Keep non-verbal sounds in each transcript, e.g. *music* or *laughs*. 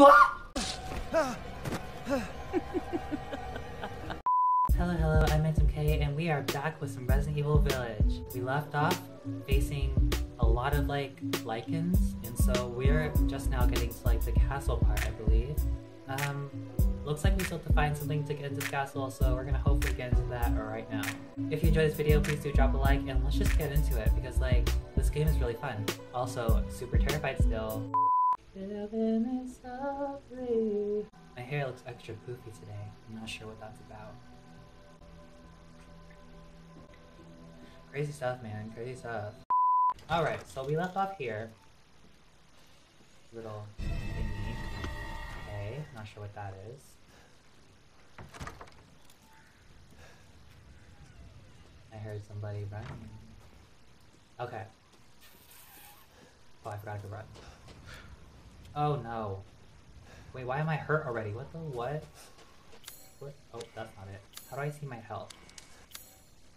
Hello, hello, I'm Phantom and we are back with some Resident Evil Village. We left off facing a lot of like Lycans, and so we're just now getting to like the castle part, I believe. Um, looks like we still have to find something to get into the castle, so we're gonna hopefully get into that right now. If you enjoyed this video, please do drop a like, and let's just get into it, because like, this game is really fun. Also, super terrified still. My hair looks extra poofy today. I'm not sure what that's about. Crazy stuff, man. Crazy stuff. Alright, so we left off here. Little thingy. Okay, not sure what that is. I heard somebody running. Okay. Oh, I forgot to run. Oh no. Wait, why am I hurt already? What the what? What? Oh, that's not it. How do I see my health?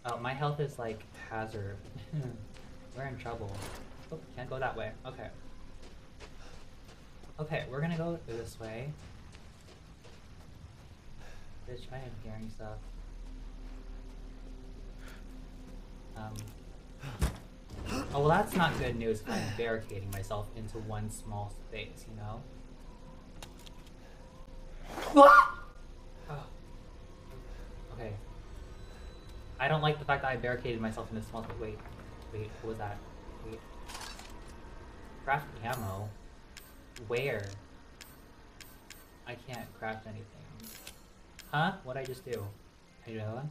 Oh, my health is like hazard. *laughs* we're in trouble. Oh, can't go that way. Okay. Okay, we're gonna go this way. Bitch, I am hearing stuff. Um. Oh, well that's not good news I'm barricading myself into one small space, you know? Oh. Okay. I don't like the fact that I barricaded myself in this small space. Wait. Wait, what was that? Wait. Craft ammo? Where? I can't craft anything. Huh? What'd I just do? Can I do another one?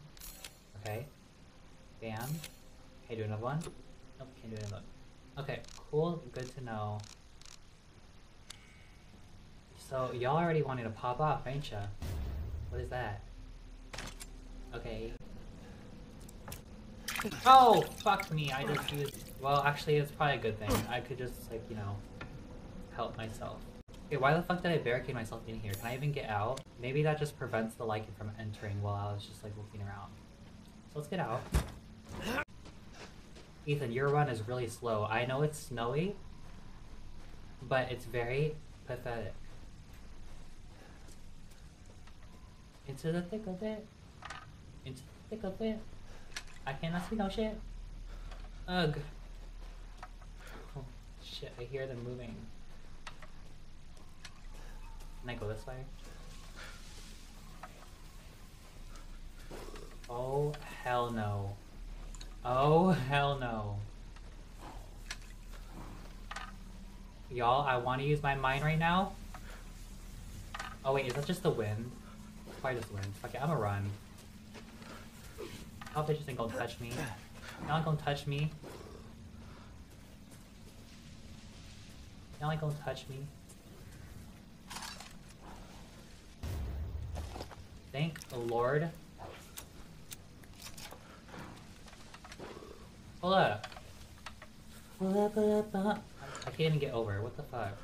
Okay. Bam. Can I do another one? Nope, can't do one. Okay, cool, good to know. So, y'all already wanted to pop off, ain't ya? What is that? Okay. Oh, fuck me, I just used... Well, actually, it's probably a good thing. I could just, like, you know, help myself. Okay, why the fuck did I barricade myself in here? Can I even get out? Maybe that just prevents the Lycan from entering while I was just, like, looking around. So let's get out. Ethan, your run is really slow. I know it's snowy, but it's very pathetic. Into the thick of it. Into the thick of it. I cannot see no shit. Ugh. Oh, shit, I hear them moving. Can I go this way? Oh, hell no. Oh, hell no. Y'all, I want to use my mind right now. Oh wait, is that just the wind? Probably just wind. Fuck it, I'm gonna run. Hope they just ain't gonna touch me. Y'all ain't gonna touch me. Y'all ain't gonna touch me. Thank the Lord. Hold up. Hold up. I can't even get over. What the fuck?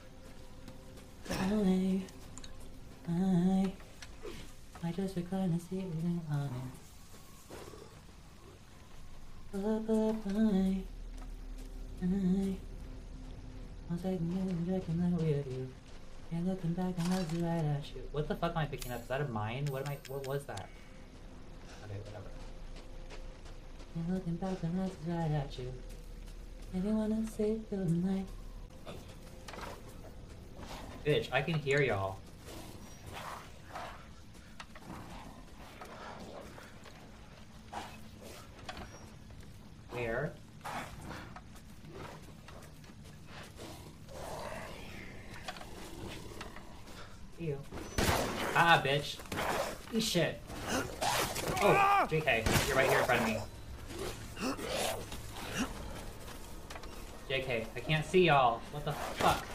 I, I, I just recline to see it everything on it. Up, up, I, I, I'll take me and checking that with you. And looking back, I was right at you. What the fuck am I picking up? Is that a mine? What am I? What was that? Okay, whatever. And looking back, I was right at you. And you wanna say goodnight? Bitch, I can hear y'all. Where? You. Ah, bitch. Eat shit. Oh, JK, you're right here in front of me. JK, I can't see y'all. What the fuck?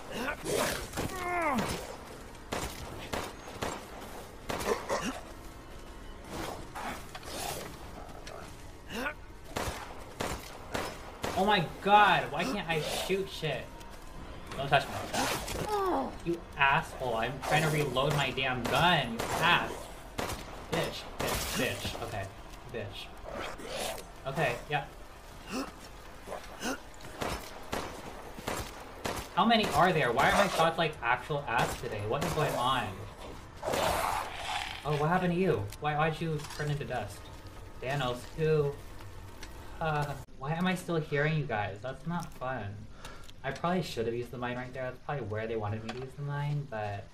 Oh my god, why can't I shoot shit? Don't touch me. You asshole, I'm trying to reload my damn gun, you ass. Bitch, bitch, bitch. Okay, bitch. Okay, yeah. How many are there? Why are my shots like actual ass today? What is going on? Oh, what happened to you? Why, why'd you turn into dust? Thanos, who? Uh, why am I still hearing you guys? That's not fun. I probably should have used the mine right there. That's probably where they wanted me to use the mine, but...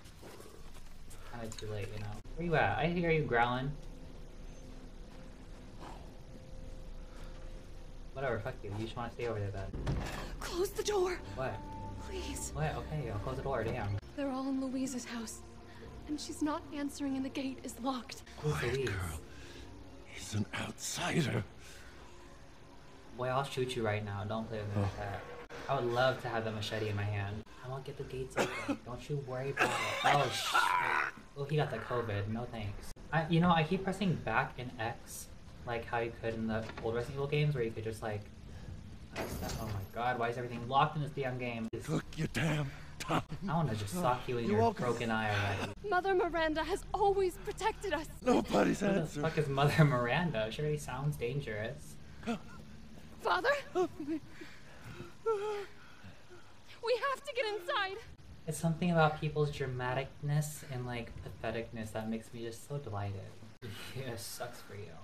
Kinda too late, you know. Where you at? I hear you growling. Whatever, fuck you. You just wanna stay over there then. Close the door, What? Please. What? Okay, I'll close the door, damn. They're all in Louise's house. And she's not answering and the gate is locked. Who's Louise? He's an outsider. Boy, I'll shoot you right now. Don't play with me like oh. that. I would love to have the machete in my hand. I won't get the gates open. *laughs* Don't you worry about it. Oh, ah. sh. Oh, he got the COVID. No thanks. I, you know, I keep pressing back and X, like how you could in the old Resident Evil games, where you could just like. Oh my god, why is everything locked in this damn game? Took your damn time. I want to just sock you in You're your welcome. broken eye already. Mother Miranda has always protected us. Nobody's Who the answer. fuck is Mother Miranda? She already sounds dangerous. Father? we have to get inside. It's something about people's dramaticness and like patheticness that makes me just so delighted. Yeah, *laughs* it sucks for you.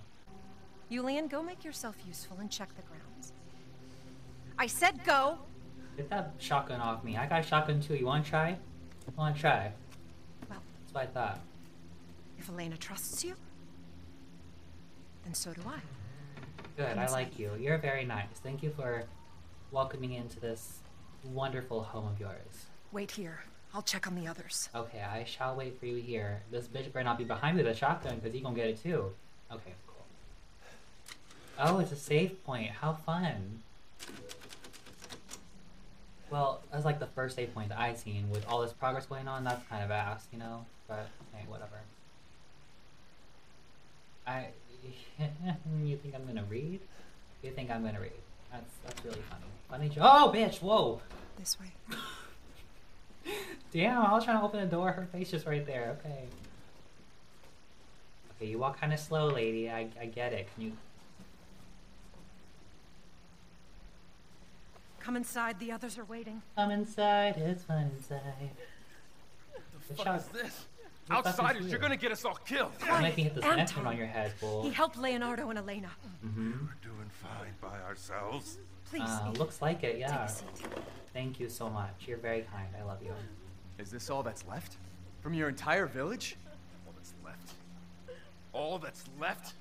Yulian, go make yourself useful and check the grounds. I said go! Get that shotgun off me. I got a shotgun too. You wanna try? You wanna try? Well, That's what I thought. if Elena trusts you, then so do I. Good, I like you. You're very nice. Thank you for welcoming me into this wonderful home of yours. Wait here. I'll check on the others. Okay, I shall wait for you here. This bitch better not be behind me with a shotgun, because he gonna get it too. Okay, cool. Oh, it's a save point. How fun. Well, that's like the first save point that I seen. With all this progress going on, that's kind of ass, you know? But, hey, whatever. I... *laughs* you think I'm gonna read? You think I'm gonna read? That's, that's really funny. Funny jo- Oh, bitch! Whoa! This way. *laughs* Damn, I was trying to open the door. Her face just right there. Okay. Okay, you walk kind of slow, lady. I, I get it. Can you? Come inside, the others are waiting. Come inside. It's fun inside. The Good fuck is this? Outsiders, you're gonna get us all killed. Don't make me hit this Anton. next one on your head, fool. He helped Leonardo and Elena. Mm-hmm. We're doing fine by ourselves. Please, Uh, eat. looks like it, take yeah. a seat. Thank you so much. You're very kind. I love you. Is this all that's left? From your entire village? All that's left. All that's left?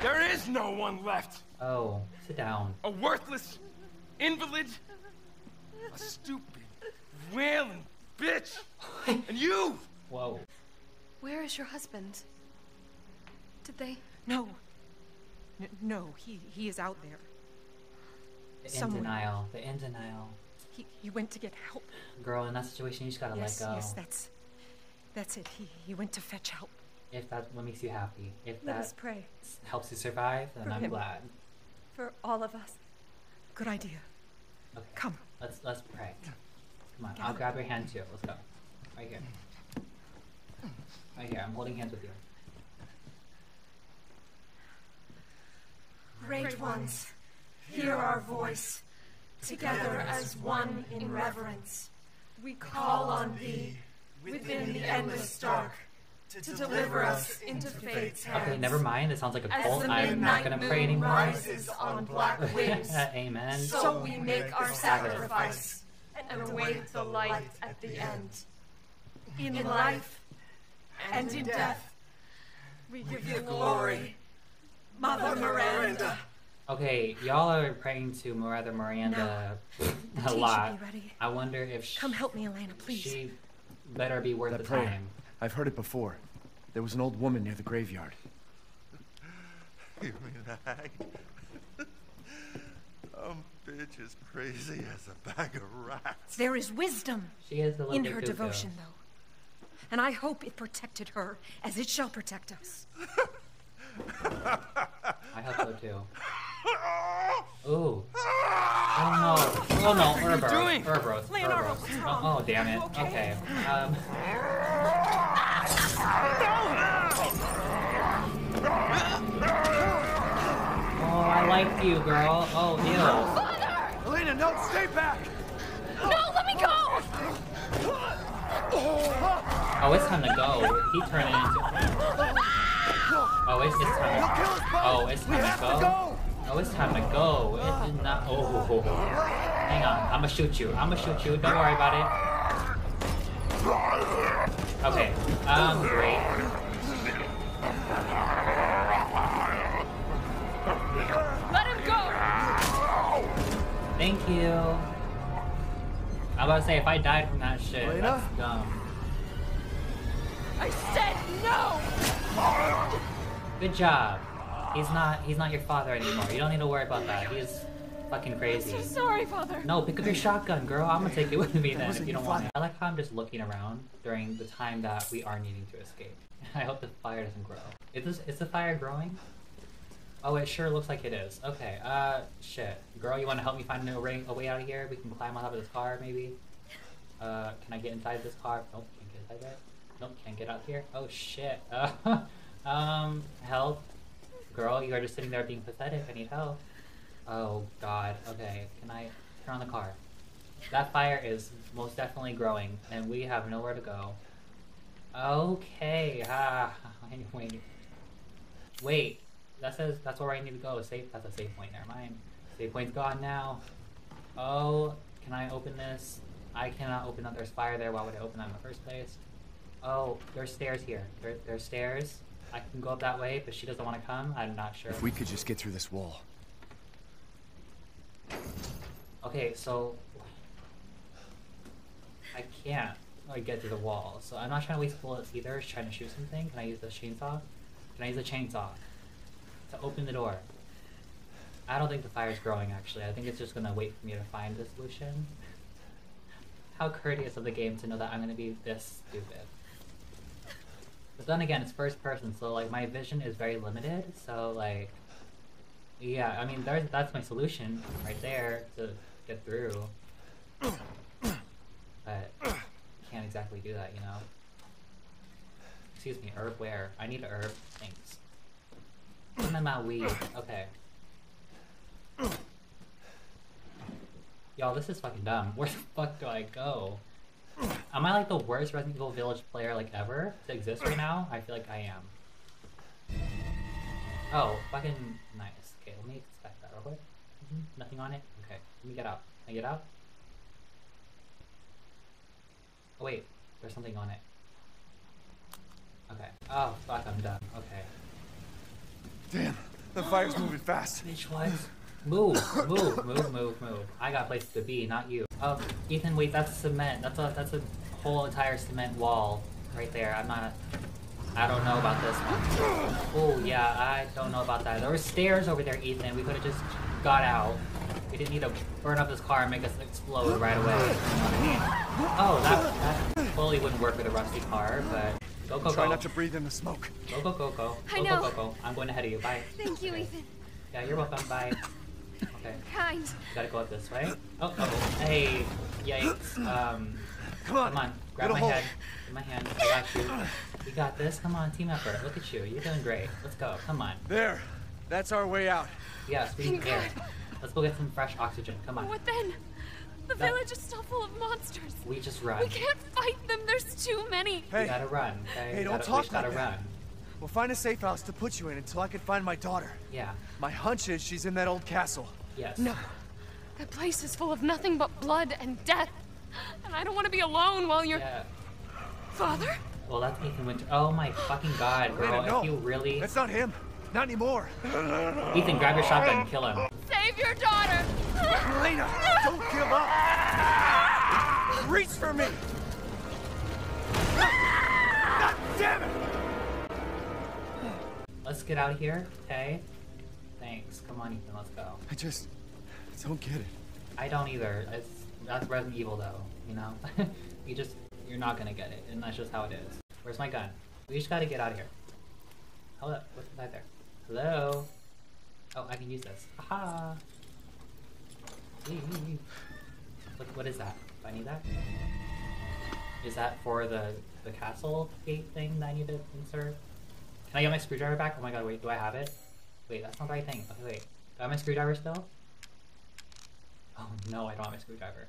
There is no one left! Oh, sit down. A worthless invalid? A stupid, wailing bitch! And you! Whoa. Where is your husband? Did they? No. N- no, he, he is out there. The in Somewhere. denial. The in denial. He, he went to get help. Girl, in that situation, you just gotta yes, let go. yes, that's that's it. He he went to fetch help. If that's what makes you happy. If Let that us pray helps you survive, then For I'm him. glad. for all of us. Good idea. Okay. Come. Let's let's pray. Come on, I'll Gather. grab your hand too. Let's go. Right here. Right here. I'm holding hands with you. Great ones, hear our voice. Together as one in reverence, we call on thee within the endless dark to deliver us into fate's hands. Okay, never mind. It sounds like a As cult. I'm not gonna pray moon anymore. rises on black *laughs* wings, Amen. so we make our sacrifice and await the light at the end. In life and in death, we give you glory, Mother Miranda. Okay, y'all are praying to Mother Miranda The *laughs* a lot. ready. I wonder if sh- Come help me, Elena, please. she better be worth That the prayer. time. I've heard it before. There was an old woman near the graveyard. *laughs* You mean the hag? *laughs* Some bitch is crazy as a bag of rats. There is wisdom She is a in her cuckoo. devotion, though. And I hope it protected her as it shall protect us. *laughs* I hope so too. Ooh. Oh no. Oh no. What are you Ouroboros. doing? Ouroboros. Leonardo, Ouroboros. what's Oh, oh, damn it. Okay. Um. Oh, I like you, girl. Oh, ew. Elena, no, stay back! No, let me go! Oh, it's time to go. He turned it into. Oh, it's, it's time to. Oh, go. Oh, it's time to go. Oh, it's time to go. It did not. Oh, hang on. I'm gonna shoot you. I'm gonna shoot you. Don't worry about it. Okay. Um. Let him go! Thank you. I'm about to say if I died from that shit, Elena? that's dumb. I said no! Good job. He's not. He's not your father anymore. You don't need to worry about that. He's fucking crazy. I'm crazy. so sorry, Father. No, pick up your shotgun, girl. I'm gonna take it with me then if you don't want it. I like how I'm just looking around during the time that we are needing to escape. *laughs* I hope the fire doesn't grow. Is this is the fire growing? Oh, it sure looks like it is. Okay, uh, shit. Girl, you wanna help me find a way, a way out of here? We can climb on top of this car, maybe? Uh, can I get inside this car? Nope, can't get inside that. Nope, can't get out here. Oh, shit. Uh, *laughs* um, help. Girl, you are just sitting there being pathetic. I need help. Oh god. Okay. Can I turn on the car? That fire is most definitely growing, and we have nowhere to go. Okay. *laughs* Ah. Wait. Wait. That says that's where I need to go. Safe. That's a safe point. Never mind. Safe point's gone now. Oh. Can I open this? I cannot open up. There's fire there. Why would I open that in the first place? Oh, there's stairs here. There, there's stairs. I can go up that way, but she doesn't want to come. I'm not sure. If we could just get through this wall. Okay, so I can't like get to the wall, so I'm not trying to waste bullets either. Just trying to shoot something. Can I use the chainsaw? Can I use the chainsaw to open the door? I don't think the fire's growing. Actually, I think it's just gonna wait for me to find the solution. How courteous of the game to know that I'm gonna be this stupid. But then again, it's first person, so like my vision is very limited. So like, yeah, I mean, there's that's my solution right there to get through. But can't exactly do that, you know. Excuse me, herb where? I need a herb. Thanks. Give me my weed. Okay. Y'all, this is fucking dumb. Where the fuck do I go? Am I like the worst Resident Evil Village player like ever to exist right now? I feel like I am. Oh, fucking nice. Okay, let me inspect that real quick. Mhm, Nothing on it? Okay, let me get out. Can I get out? Oh wait, there's something on it. Okay. Oh, fuck, I'm done. Okay. Damn, the fire's moving fast. *gasps* Bitch, what? Move, move, move, move, move. I got places to be, not you. Oh, Ethan, wait, that's cement. That's a that's a whole entire cement wall right there. I'm not. I don't know about this one. Oh yeah, I don't know about that. There were stairs over there, Ethan. We could have just got out. We didn't need to burn up this car and make us explode right away. You know what I mean? Oh, that that fully wouldn't work with a rusty car, but go go Try not to breathe in the smoke. Go go go go. I Go know. go go go. I'm going ahead of you. Bye. Thank you, Okay. Ethan. Yeah, you're welcome. Bye. Okay. Kind. Gotta go up this way. Oh, oh, hey, yikes. Um, Come on. come on, grab my hold. head. Get my hand. I got you. We got this. Come on, team effort. Look at you. You're doing great. Let's go. Come on. There. That's our way out. Yes, we Thank here. God. Let's go get some fresh oxygen. Come on. What then? The That- village is still full of monsters. We just run. We can't fight them. There's too many. Hey, We gotta run. Okay. Hey, We don't gotta, talk we gotta like that. run. we'll find a safe house to put you in until I can find my daughter. Yeah. My hunch is she's in that old castle. Yes. No. That place is full of nothing but blood and death. And I don't want to be alone while you're. Yeah. Father? Well, that's Ethan Winter. Oh my fucking god, girl. Elena, no. If you really. That's not him. Not anymore. Ethan, grab your shotgun and kill him. Save your daughter! Elena, don't give up. Reach for me. God damn it. Let's get out of here, okay? Thanks. Come on, Ethan. Let's go. I just don't get it. I don't either. It's that's Resident Evil though, you know? *laughs* you just you're not gonna get it, and that's just how it is. Where's my gun? We just gotta get out of here. Hello, what's inside there? Hello? Oh, I can use this. Aha! What is that? Do I need that? Is that for the, the castle gate thing that I need to insert? Can I get my screwdriver back? Oh my god, wait, do I have it? Wait, that's not the right thing. Okay, wait. Do I have my screwdriver still? Oh no, I don't have my screwdriver.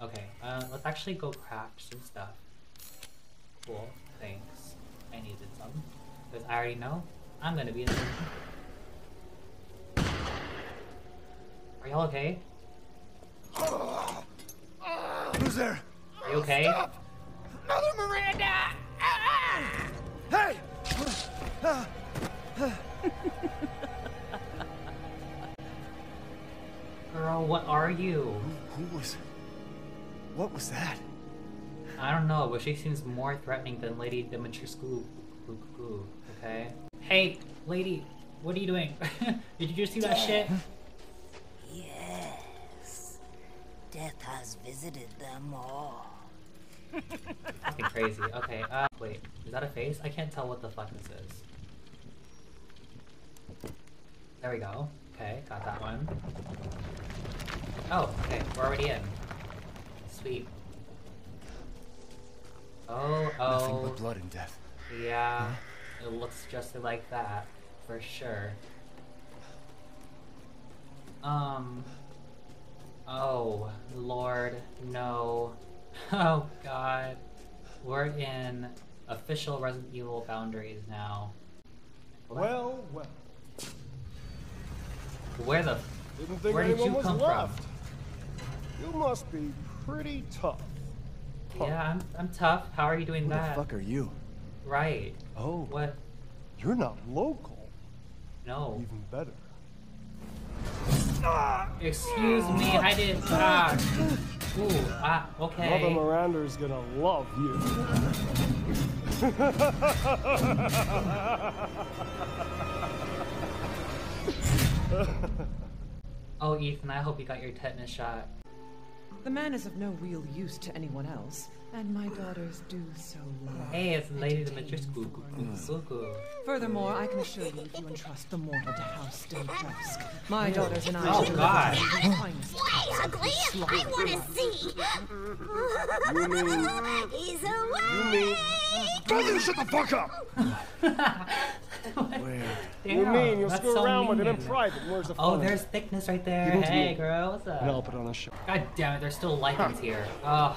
Okay, uh, let's actually go craft some stuff. Cool, thanks. I needed some. Because I already know I'm gonna be in there. Are y'all okay? Who's there? Are you okay? Mother Miranda! Hey! Girl, what are you? Who was... What was that? I don't know, but she seems more threatening than Lady Dimitrescu. Okay? Hey, lady, what are you doing? *laughs* Did you just see that shit? Yes. Death has visited them all. Fucking crazy. Okay, uh, wait, is that a face? I can't tell what the fuck this is. There we go. Okay, got that one. Oh, okay, we're already in. Sweet. Oh, oh. Nothing but blood and death. yeah. It looks just like that, for sure. Um. Oh, Lord, no. *laughs* Oh, God. We're in official Resident Evil boundaries now. Well, well. Where the. Didn't think Where did anyone you was come from? left. You must be pretty tough. Yeah, I'm, I'm tough. How are you doing Who that? the fuck are you? Right. Oh, What? you're not local. No. Even better. Excuse me, I did. Ah. Ooh, ah, Mother okay. Miranda's gonna love you. *laughs* Oh, Ethan, I hope you got your tetanus shot. The man is of no real use to anyone else, and my daughters do so love. Hey, it's Lady entertain Dimitrescu. foreigners. Furthermore, I can assure you if you entrust the mortal to House Dimitrescu, my daughters and I Oh, shall God. deliver you the finest Why, cuts of ugly? I want to see. You mean- He's away. Brother, shut the fuck up! *laughs* Where? You mean you'll that's screw so around with it in private? Where's the oh, fun? Oh, there's thickness right there. Give Hey, me. girl, what's up? Uh, and I'll put on a show. God damn it, there's still Lycans here. Oh,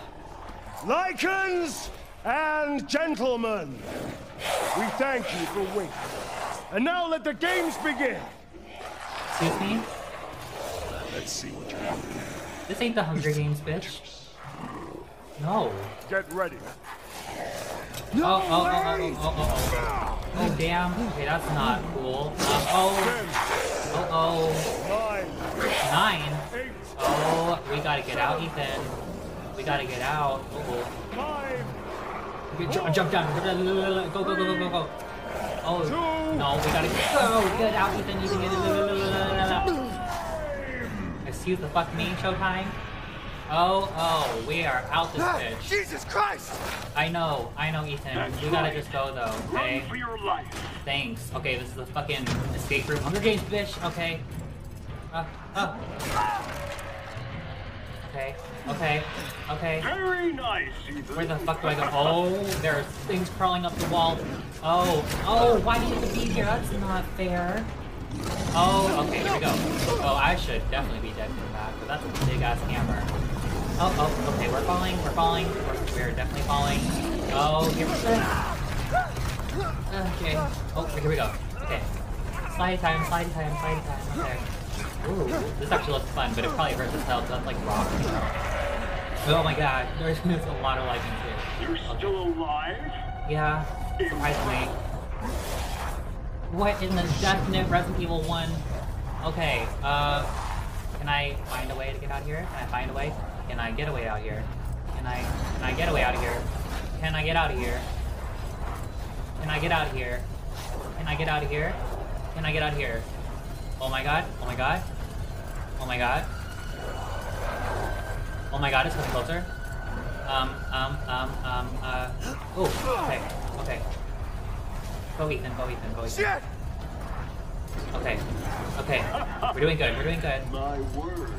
Lycans and gentlemen, we thank you for waiting. And now let the games begin. excuse me? Let's see what you're doing. This ain't the Hunger Games, bitch. No. Get ready. Oh, oh, oh, oh, oh, oh, oh. Oh, damn. Okay, that's not cool. Uh, oh, Ten, oh, oh. nine, Nine. Oh, we gotta get out, Ethan. We gotta get out. Oh, five, okay, jump, jump down. Go, go, go, go, go, go. Oh, no, we gotta go. Get out, Ethan. Ethan, Ethan. Excuse the fuck me, Showtime. Oh, oh, we are out this bitch. Jesus Christ! I know, I know, Ethan. We gotta just go though, okay? for your life. Thanks. Okay, this is the fucking escape room. Hunger Games, bitch. Okay. Uh, uh. Okay. Okay. Okay. Very nice, Ethan. Where the fuck do I go? Oh, there are things crawling up the wall. Oh, oh, why do you have to be here? That's not fair. Oh, okay, here we go. Oh, I should definitely be dead from that, but that's a big ass hammer. Oh, oh, okay, we're falling, we're falling, we're, we're definitely falling. Oh, here we go. Okay. Oh, here we go. Okay. Slide time, slide time, slide time. Okay. Ooh, this actually looks fun, but it probably hurts as hell that's like rock. Oh my god, there's, there's a lot of legends here. You're still alive? Yeah, surprisingly. What in the definite Resident Evil 1? Okay, uh, can I find a way to get out of here? Can I find a way? Can I get a way out here? Can I, can I get a way out of here? Can I get out of here? Can I get out of here? Can I get out of here? Can I get out of here? Oh my god, oh my god. Oh my god. Oh my god, it's getting closer. Um, um, um, um, uh. Oh, okay, okay. Go Ethan, go Ethan, go Ethan. Shit! Okay, okay. We're doing good, we're doing good. My word.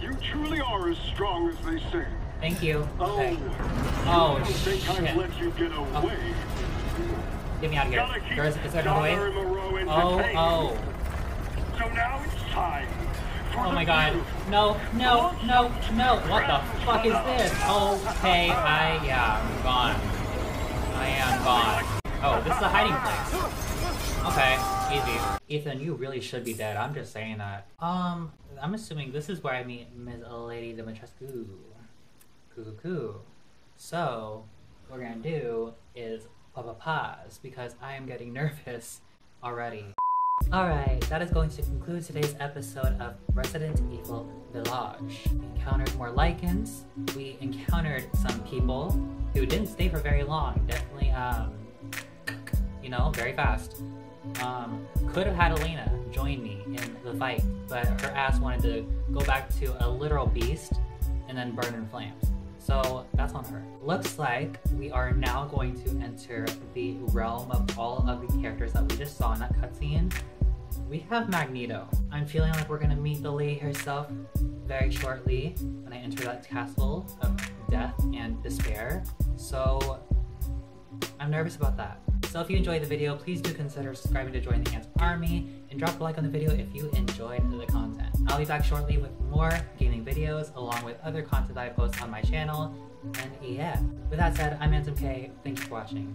You truly are as strong as they say. Thank you. Oh, Okay. Oh, think shit. let you get oh. away. Get me out of here. There is, is there another way? Dollar and Moreau Oh, oh. So now it's time Oh my god. No, no, no, no. What the fuck is this? Okay, I'm gone. I am gone. Oh, this is a hiding place. Okay, easy. Ethan, you really should be dead. I'm just saying that. Um, I'm assuming this is where I meet Ms. Lady Dimitrescu. Coo coo. So, what we're gonna do is pop a pause because I am getting *laughs* nervous already. Alright, that is going to conclude today's episode of Resident Evil Village. We encountered more Lycans, we encountered some people who didn't stay for very long, definitely, um, you know, very fast. Um, could have had Elena join me in the fight, but her ass wanted to go back to a literal beast and then burn in flames. So that's on her. Looks like we are now going to enter the realm of all of the characters that we just saw in that cutscene. We have Magneto. I'm feeling like we're gonna meet the lady herself very shortly when I enter that castle of death and despair. So I'm nervous about that. So if you enjoyed the video, please do consider subscribing to join the Ants Army and drop a like on the video if you enjoyed the content. I'll be back shortly with more gaming videos along with other content that I post on my channel. And yeah, with that said, I'm Antoki. Thank you for watching.